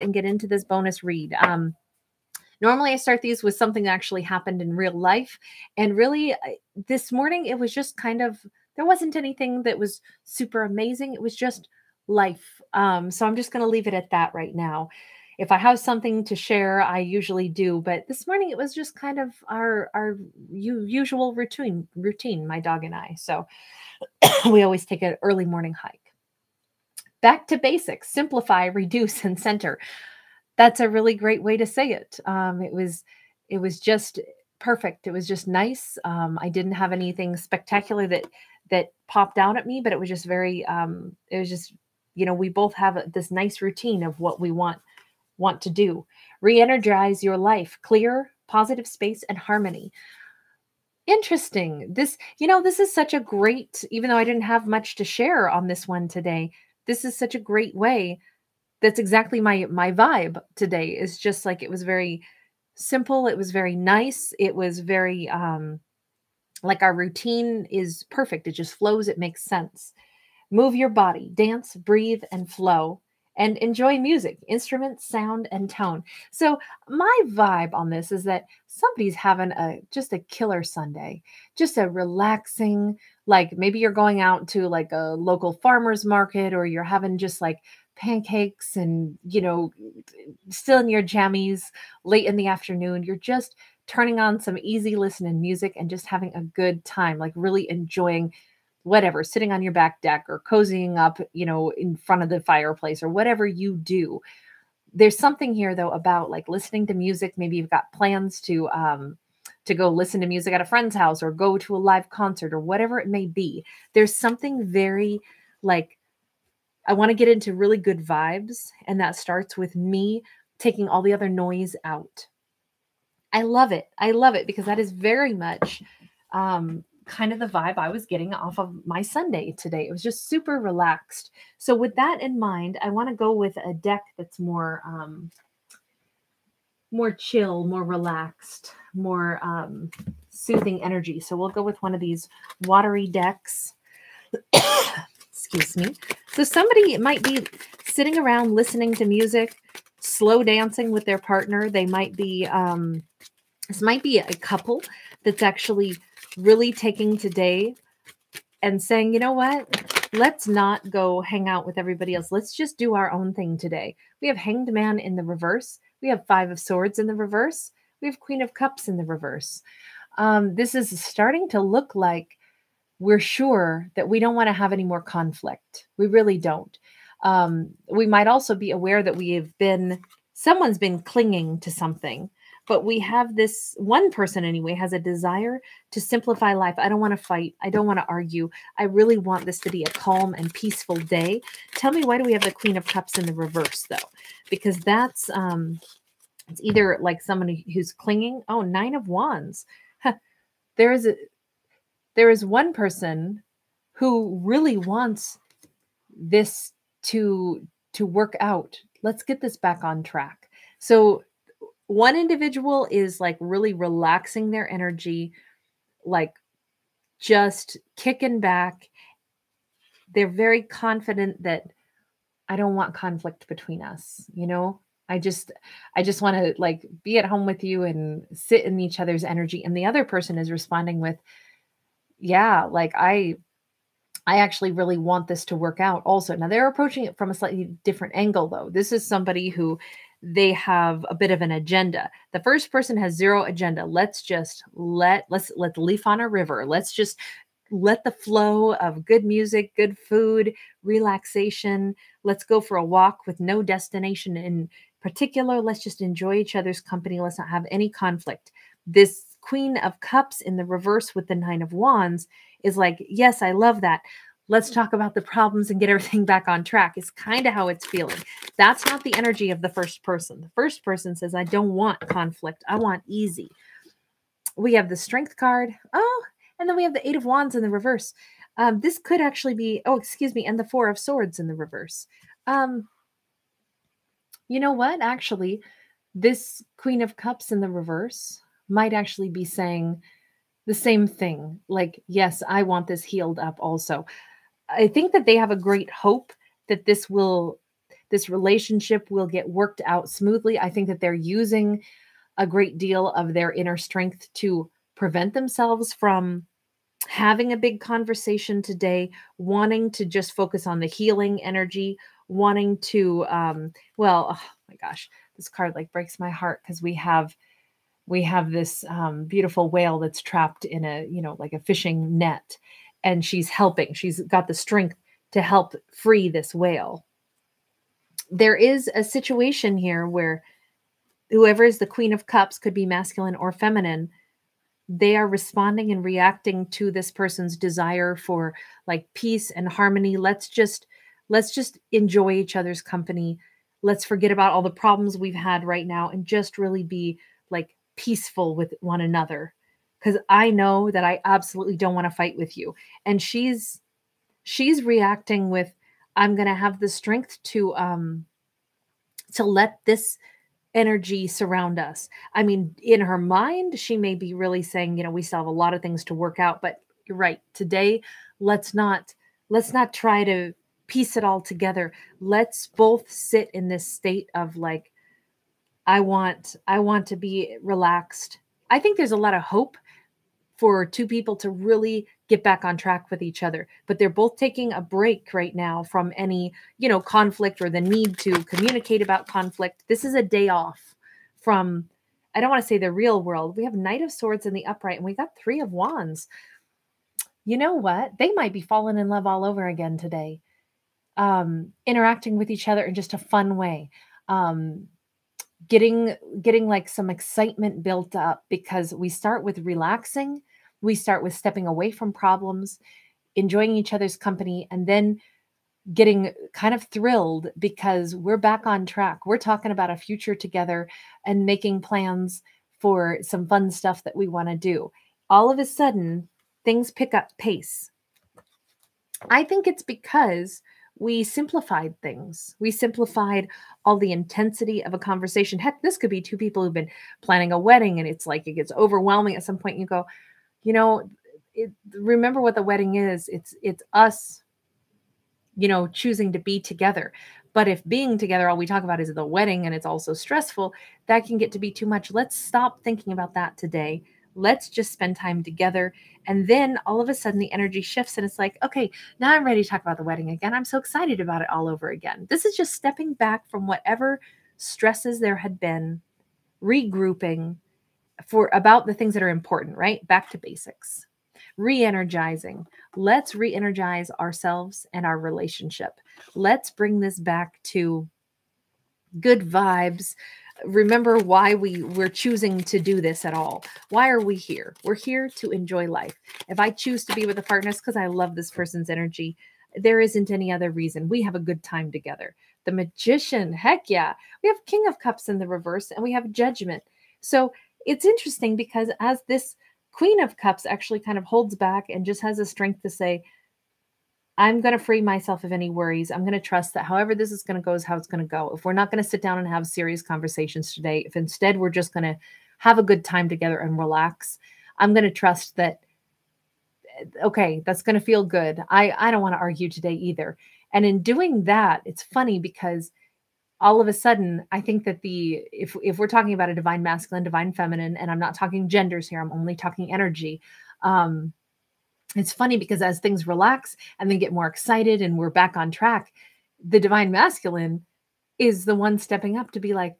and get into this bonus read. Um, normally, I start these with something that actually happened in real life. And really, this morning, it was just kind of, there wasn't anything that was super amazing. It was just life. Um, so I'm just going to leave it at that right now. If I have something to share, I usually do. But this morning, it was just kind of our our usual routine. Routine, my dog and I. So we always take an early morning hike. Back to basics, simplify, reduce, and center. That's a really great way to say it. Um, it was, it was just perfect. It was just nice. Um, I didn't have anything spectacular that that popped out at me, but it was just very. Um, it was just, you know, we both have this nice routine of what we want want to do. Re-energize your life, clear, positive space, and harmony interesting this you know this is such a great even though i didn't have much to share on this one today this is such a great way. That's exactly my my vibe today is just like it was very simple it was very nice it was very um like our routine is perfect it just flows it makes sense. Move your body dance breathe and flow and enjoy music, instruments, sound, and tone. So my vibe on this is that somebody's having a just a killer Sunday, just a relaxing, like maybe you're going out to like a local farmer's market or you're having just like pancakes and you know still in your jammies late in the afternoon you're just turning on some easy listening music and just having a good time like really enjoying whatever, sitting on your back deck or cozying up, you know, in front of the fireplace or whatever you do. There's something here though about like listening to music. Maybe you've got plans to um to go listen to music at a friend's house or go to a live concert or whatever it may be. There's something very like I want to get into really good vibes and that starts with me taking all the other noise out. I love it. I love it because that is very much um kind of the vibe I was getting off of my Sunday today. It was just super relaxed. So, with that in mind, I want to go with a deck that's more um, more chill, more relaxed, more um, soothing energy. So we'll go with one of these watery decks. Excuse me. So somebody might be sitting around listening to music, slow dancing with their partner. They might be um, this might be a couple that's actually really taking today and saying, you know what? Let's not go hang out with everybody else. Let's just do our own thing today. We have Hanged Man in the reverse. We have Five of Swords in the reverse. We have Queen of Cups in the reverse. Um, this is starting to look like we're sure that we don't want to have any more conflict. We really don't. Um, we might also be aware that we have been, someone's been clinging to something but we have this one person anyway has a desire to simplify life. I don't want to fight i don't want to argue. I really want this to be a calm and peaceful day. Tell me why do we have the queen of cups in the reverse though? Because that's um it's either like someone who's clinging oh nine of wands. There is a there is one person who really wants this to to work out. Let's get this back on track. So one individual is like really relaxing their energy, like just kicking back. They're very confident that I don't want conflict between us, you know? I just I just want to like be at home with you and sit in each other's energy and the other person is responding with yeah, like I I actually really want this to work out also. Now they're approaching it from a slightly different angle though. This is somebody who they have a bit of an agenda. The first person has zero agenda. Let's just let let's let the leaf on a river. Let's just let the flow of good music, good food, relaxation. Let's go for a walk with no destination in particular. Let's just enjoy each other's company. Let's not have any conflict. This Queen of Cups in the reverse with the Nine of Wands is like, yes, I love that let's talk about the problems and get everything back on track is kind of how it's feeling. That's not the energy of the first person. The first person says, I don't want conflict. I want easy. We have the strength card. Oh, and then we have the eight of wands in the reverse. Um, this could actually be, oh, excuse me, and the four of swords in the reverse. Um, you know what? Actually, this queen of cups in the reverse might actually be saying the same thing. Like, yes, I want this healed up also. I think that they have a great hope that this will This relationship will get worked out smoothly. I think that they're using a great deal of their inner strength to prevent themselves from having a big conversation today, wanting to just focus on the healing energy, wanting to um well, oh my gosh, this card like breaks my heart because we have we have this um, beautiful whale that's trapped in a you know like a fishing net and she's helping. She's got the strength to help free this whale. There is a situation here where whoever is the queen of cups could be masculine or feminine they are responding and reacting to this person's desire for like peace and harmony. Let's just let's just enjoy each other's company. Let's forget about all the problems we've had right now and just really be like peaceful with one another because I know that I absolutely don't want to fight with you. And she's she's reacting with I'm going to have the strength to um to let this energy surround us. I mean, in her mind, she may be really saying, you know, we still have a lot of things to work out, but you're right. Today, let's not let's not try to piece it all together. Let's both sit in this state of like I want I want to be relaxed. I think there's a lot of hope for two people to really get back on track with each other. But they're both taking a break right now from any you know conflict or the need to communicate about conflict. This is a day off from i don't want to say the real world. We have knight of swords in the upright and we got three of wands. You know what? They might be falling in love all over again today um interacting with each other in just a fun way. Um getting getting like some excitement built up because we start with relaxing we start with stepping away from problems enjoying each other's company and then getting kind of thrilled because we're back on track. We're talking about a future together and making plans for some fun stuff that we want to do. All of a sudden things pick up pace. I think it's because we simplified things. We simplified all the intensity of a conversation. Heck, this could be two people who've been planning a wedding and it's like it gets overwhelming at some point. You go, you know, it, remember what the wedding is. It's it's us, you know, choosing to be together. But if being together all we talk about is the wedding and it's also stressful, that can get to be too much. Let's stop thinking about that today let's just spend time together. And then all of a sudden the energy shifts and it's like, okay, now I'm ready to talk about the wedding again. I'm so excited about it all over again. This is just stepping back from whatever stresses there had been, regrouping for about the things that are important, right? Back to basics. Re-energizing. Let's re-energize ourselves and our relationship. Let's bring this back to good vibes, remember why we we're choosing to do this at all. Why are we here? We're here to enjoy life. If I choose to be with a partner, it's because I love this person's energy. There isn't any other reason. We have a good time together. The magician, heck yeah. We have King of Cups in the reverse and we have Judgment. So it's interesting because as this Queen of Cups actually kind of holds back and just has a strength to say, I'm going to free myself of any worries. I'm going to trust that however this is going to go is how it's going to go. If we're not going to sit down and have serious conversations today, if instead we're just going to have a good time together and relax, I'm going to trust that okay, that's going to feel good. I I don't want to argue today either. And in doing that, it's funny because all of a sudden, I think that the if if we're talking about a divine masculine, divine feminine, and I'm not talking genders here, I'm only talking energy. Um, it's funny because as things relax and then get more excited and we're back on track, the divine masculine is the one stepping up to be like,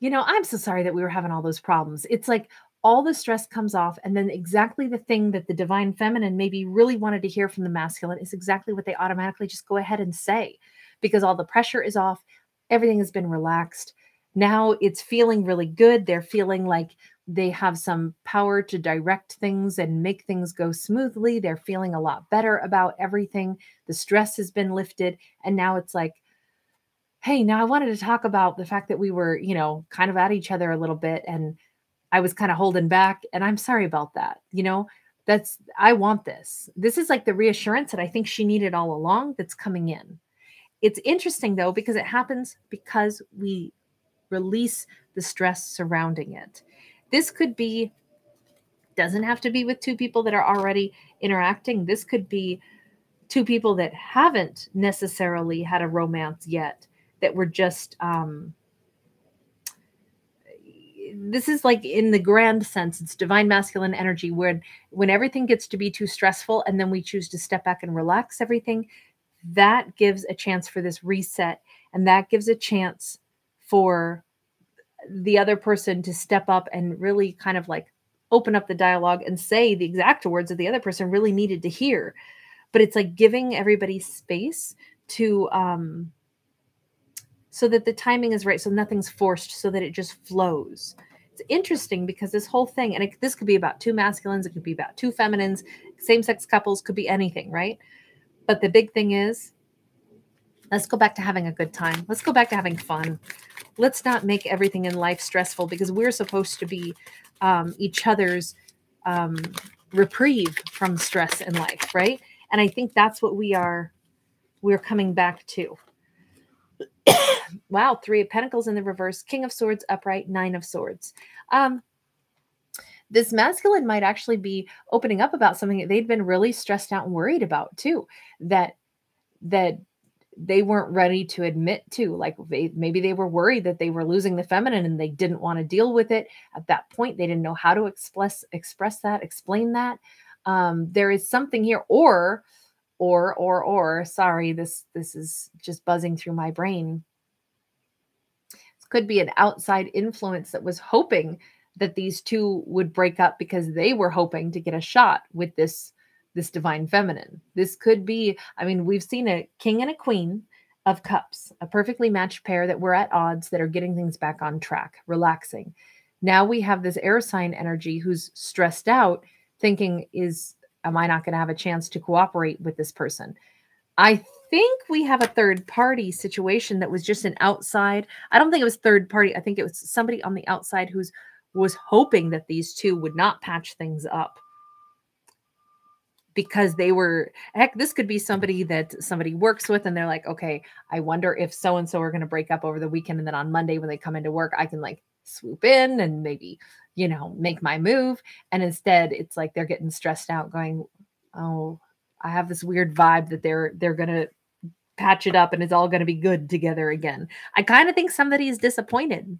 you know, I'm so sorry that we were having all those problems. It's like all the stress comes off, and then exactly the thing that the divine feminine maybe really wanted to hear from the masculine is exactly what they automatically just go ahead and say because all the pressure is off, everything has been relaxed. Now it's feeling really good. They're feeling like they have some power to direct things and make things go smoothly. They're feeling a lot better about everything. The stress has been lifted. And now it's like, hey, now I wanted to talk about the fact that we were, you know, kind of at each other a little bit and I was kind of holding back. And I'm sorry about that. You know, that's, I want this. This is like the reassurance that I think she needed all along that's coming in. It's interesting though, because it happens because we release the stress surrounding it. This could be, doesn't have to be with two people that are already interacting. This could be two people that haven't necessarily had a romance yet. that were just um this is like in the grand sense it's divine masculine energy when when everything gets to be too stressful and then we choose to step back and relax everything that gives a chance for this reset and that gives a chance for the other person to step up and really kind of like open up the dialogue and say the exact words that the other person really needed to hear. But it's like giving everybody space to um so that the timing is right so nothing's forced so that it just flows. It's interesting because this whole thing and it, this could be about two masculines it could be about two feminines same sex couples could be anything right? But the big thing is let's go back to having a good time. Let's go back to having fun. Let's not make everything in life stressful because we're supposed to be um, each other's um, reprieve from stress in life right? And i think that's what we are we're coming back to. Wow, three of pentacles in the reverse, king of swords upright, nine of swords. Um, this masculine might actually be opening up about something that they'd been really stressed out and worried about too. That that they weren't ready to admit to. Like they, maybe they were worried that they were losing the feminine and they didn't want to deal with it. At that point, they didn't know how to express express that, explain that. Um, there is something here, or or or or sorry this this is just buzzing through my brain this could be an outside influence that was hoping that these two would break up because they were hoping to get a shot with this this divine feminine this could be i mean we've seen a king and a queen of cups a perfectly matched pair that were at odds that are getting things back on track relaxing now we have this air sign energy who's stressed out thinking is am I not going to have a chance to cooperate with this person? I think we have a third party situation that was just an outside. I don't think it was third party. I think it was somebody on the outside who's was hoping that these two would not patch things up because they were heck this could be somebody that somebody works with and they're like okay i wonder if so and so are going to break up over the weekend and then on monday when they come into work i can like swoop in and maybe you know, make my move. And instead, it's like they're getting stressed out, going, "Oh, I have this weird vibe that they're they're gonna patch it up and it's all gonna be good together again." I kind of think somebody is disappointed.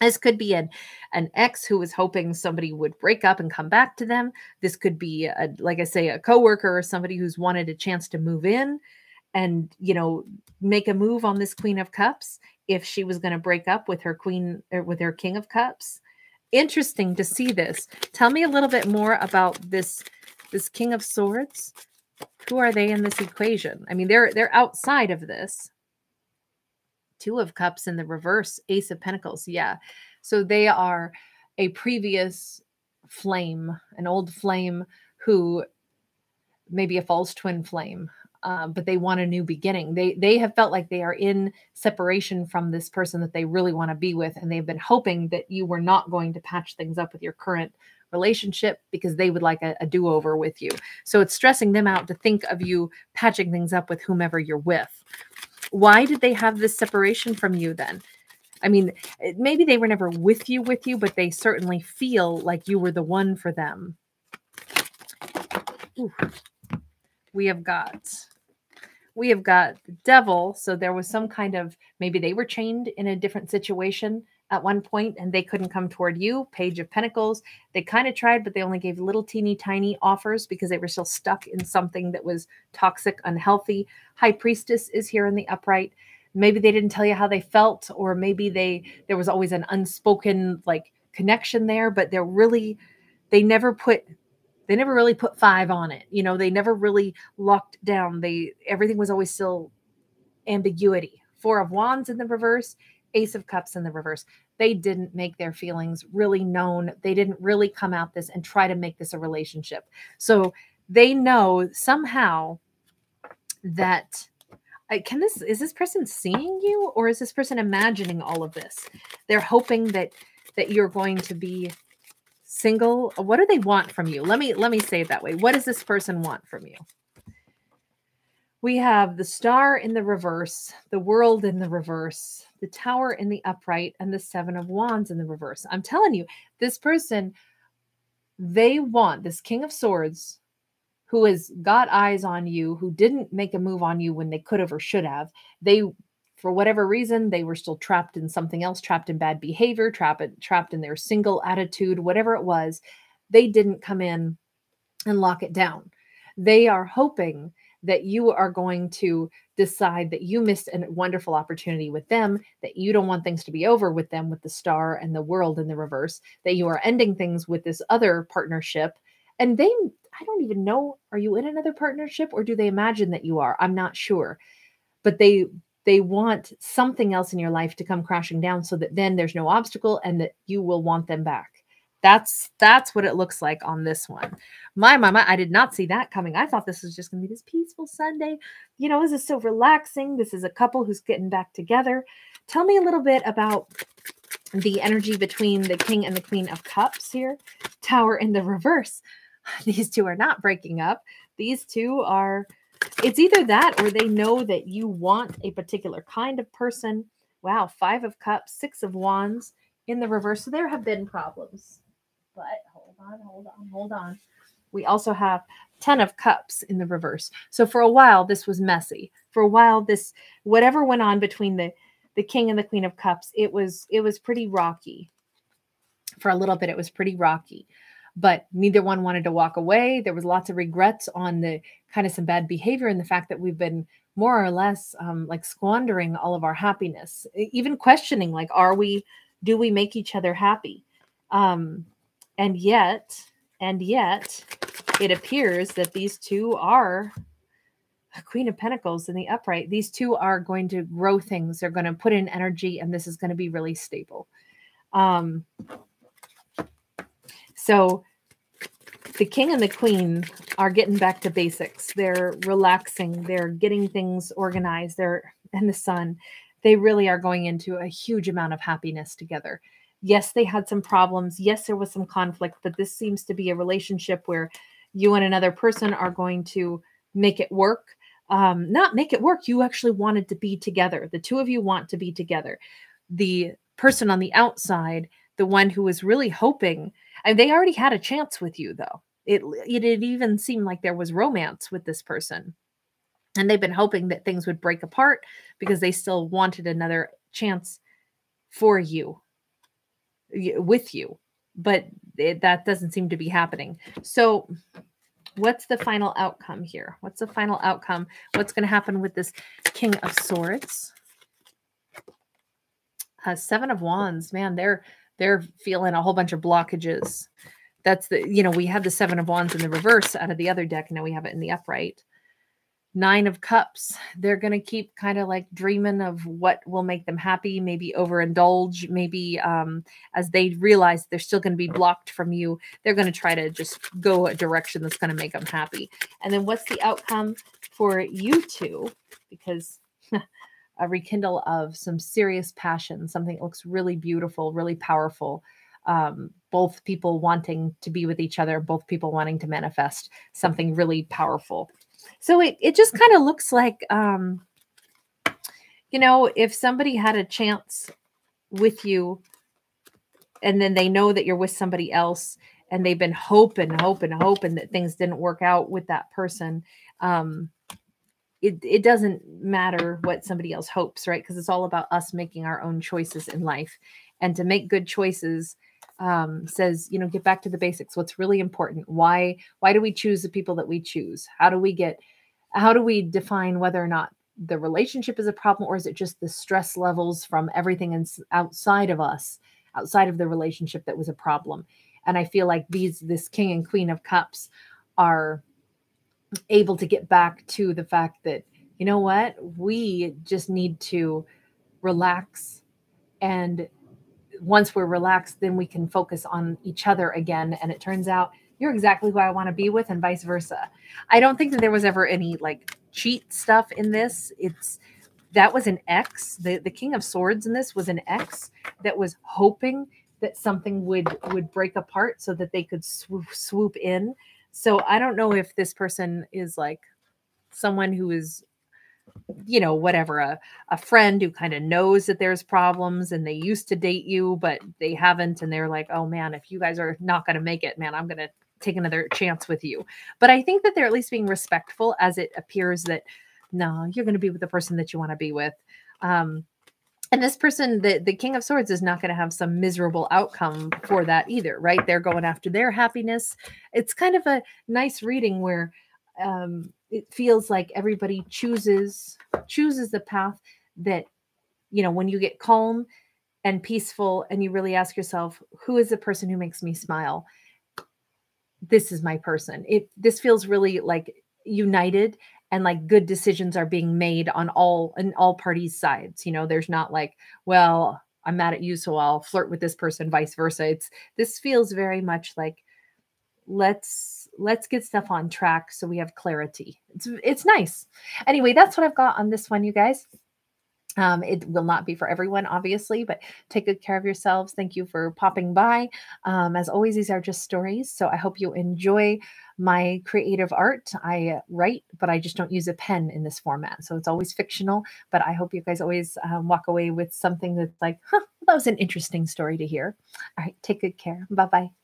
This could be an an ex who was hoping somebody would break up and come back to them. This could be, a, like I say, a coworker or somebody who's wanted a chance to move in and you know make a move on this queen of cups if she was going to break up with her queen or er, with her king of cups interesting to see this. Tell me a little bit more about this this King of Swords. Who are they in this equation? I mean, they're they're outside of this. Two of Cups in the reverse, Ace of Pentacles. Yeah. So they are a previous flame, an old flame who maybe a false twin flame um, but they want a new beginning. They they have felt like they are in separation from this person that they really want to be with, and they've been hoping that you were not going to patch things up with your current relationship because they would like a, a do over with you. So it's stressing them out to think of you patching things up with whomever you're with. Why did they have this separation from you then? I mean, maybe they were never with you, with you, but they certainly feel like you were the one for them. Ooh. We have got we have got the devil. So there was some kind of maybe they were chained in a different situation at one point and they couldn't come toward you. Page of Pentacles. They kind of tried, but they only gave little teeny tiny offers because they were still stuck in something that was toxic, unhealthy. High Priestess is here in the upright. Maybe they didn't tell you how they felt, or maybe they there was always an unspoken like connection there, but they're really they never put they never really put five on it you know they never really locked down they everything was always still ambiguity four of wands in the reverse ace of cups in the reverse. They didn't make their feelings really known. They didn't really come out this and try to make this a relationship. So they know somehow that can this is this person seeing you or is this person imagining all of this? They're hoping that that you're going to be single. What do they want from you? Let me let me say it that way. What does this person want from you? We have the star in the reverse the world in the reverse the tower in the upright and the seven of wands in the reverse. I'm telling you this person they want this king of swords who has got eyes on you who didn't make a move on you when they could have or should have they for whatever reason they were still trapped in something else trapped in bad behavior trapped trapped in their single attitude whatever it was they didn't come in and lock it down. They are hoping that you are going to decide that you missed a wonderful opportunity with them, that you don't want things to be over with them with the star and the world in the reverse, that you are ending things with this other partnership. And they, I don't even know, are you in another partnership or do they imagine that you are? I'm not sure. But they, they want something else in your life to come crashing down so that then there's no obstacle and that you will want them back. That's that's what it looks like on this one. My mama, I did not see that coming. I thought this was just going to be this peaceful Sunday. You know, this is so relaxing. This is a couple who's getting back together. Tell me a little bit about the energy between the king and the queen of cups here. Tower in the reverse. These two are not breaking up. These two are it's either that or they know that you want a particular kind of person. Wow, 5 of cups, 6 of wands in the reverse. So there have been problems. But hold on, hold on, hold on. We also have 10 of cups in the reverse. So for a while, this was messy. For a while, this, whatever went on between the, the king and the queen of cups, it was, it was pretty rocky. For a little bit, it was pretty rocky but neither one wanted to walk away. There was lots of regrets on the kind of some bad behavior and the fact that we've been more or less um, like squandering all of our happiness, even questioning like, are we, do we make each other happy? Um, and yet, and yet, it appears that these two are Queen of Pentacles in the upright. These two are going to grow things. They're going to put in energy, and this is going to be really stable. Um, so the king and the queen are getting back to basics. They're relaxing. They're getting things organized. They're and the sun. They really are going into a huge amount of happiness together. Yes, they had some problems. Yes, there was some conflict, but this seems to be a relationship where you and another person are going to make it work. Um, not make it work. You actually wanted to be together. The two of you want to be together. The person on the outside, the one who was really hoping, and they already had a chance with you, though. It, it, it even seemed like there was romance with this person. And they've been hoping that things would break apart because they still wanted another chance for you with you, but it, that doesn't seem to be happening. So, what's the final outcome here? What's the final outcome? What's going to happen with this King of Swords? Uh, seven of Wands, man, they're they're feeling a whole bunch of blockages. That's the you know we had the Seven of Wands in the reverse out of the other deck, and now we have it in the upright nine of cups. They're going to keep kind of like dreaming of what will make them happy maybe overindulge maybe um, as they realize they're still going to be blocked from you they're going to try to just go a direction that's going to make them happy. And then what's the outcome for you two? Because a rekindle of some serious passion something that looks really beautiful really powerful um, both people wanting to be with each other both people wanting to manifest something really powerful so it, it just kind of looks like, um, you know, if somebody had a chance with you and then they know that you're with somebody else and they've been hoping, hoping, hoping that things didn't work out with that person. Um, it, it doesn't matter what somebody else hopes, right? Because it's all about us making our own choices in life. And to make good choices, um, says, you know, get back to the basics. What's really important? Why why do we choose the people that we choose? How do we get how do we define whether or not the relationship is a problem or is it just the stress levels from everything in, outside of us, outside of the relationship that was a problem? And I feel like these this king and queen of cups are able to get back to the fact that you know what we just need to relax and once we're relaxed, then we can focus on each other again. And it turns out you're exactly who I want to be with, and vice versa. I don't think that there was ever any like cheat stuff in this. It's that was an X. The the King of Swords in this was an X that was hoping that something would would break apart so that they could swoop, swoop in. So I don't know if this person is like someone who is you know, whatever, a, a friend who kind of knows that there's problems and they used to date you, but they haven't. And they're like, oh man, if you guys are not going to make it, man, I'm going to take another chance with you. But I think that they're at least being respectful as it appears that no, you're going to be with the person that you want to be with. Um, and this person, the, the King of Swords, is not going to have some miserable outcome for that either, right? They're going after their happiness. It's kind of a nice reading where um, it feels like everybody chooses chooses the path that you know when you get calm and peaceful and you really ask yourself who is the person who makes me smile? This is my person. It this feels really like united and like good decisions are being made on all in all parties sides you know? There's not like well i'm mad at you so i'll flirt with this person vice versa. It's this feels very much like let's let's get stuff on track so we have clarity it's it's nice anyway that's what i've got on this one you guys um, it will not be for everyone, obviously, but take good care of yourselves. Thank you for popping by. Um, as always, these are just stories. So I hope you enjoy my creative art. I write, but I just don't use a pen in this format. So it's always fictional. But I hope you guys always um, walk away with something that's like, huh, that was an interesting story to hear. All right, take good care. Bye bye.